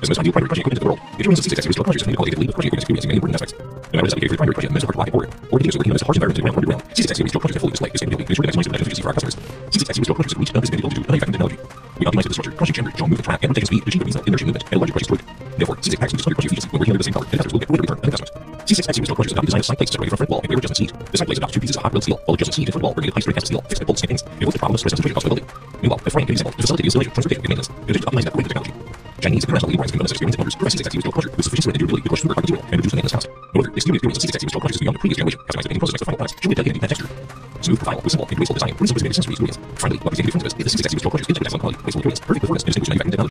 As the most ideal primary crushing equipment in the world, it runs a C6 series steel crushers and qualitatively the crushing equipment in many important aspects. No matter is applicated for the primary crushing as a hard or or continuous working in the harsh environment to ground underground. C6 series steel crushers have fully display this capability and ensure that maximize the efficiency for our customers. C6 series steel crushers reach is identical to manufacturing technology. We optimize the structure, crushing chamber, jaw movement track, and rotation speed to achieve a reasonable inertia movement and larger crushing stroke. Therefore, C6 packs reduce crushing efficiency when working under the same power, and investors will get greater return on investment. C6 series steel crushers adopt design of side plates separated from front wall and rear adjustment seat. The side plates adopt two pieces of hot weld steel, while adjustment seat and front wall bring in high strength cast steel, fixed bolts and pins, and avoid the problem of stress concentration cost stability. Meanwhile, the frame can be assembled to facilitate installation, transportation, and maintenance, to optimizing that according to technology. Chinese international brands can experience in provide C6 series steel crusher with sufficient durability to hard material and reduce the maintenance cost. The extremely experience of C6 series steel crushers is beyond the previous generation, customized painting process the final products truly delicate and deep texture. Smooth profile with simple and graceful design some sophisticated sensory experience. Finally, what is the difference is the C6 series steel crushers integrate excellent quality, graceful appearance, perfect performance, and distinguished manufacturing technology.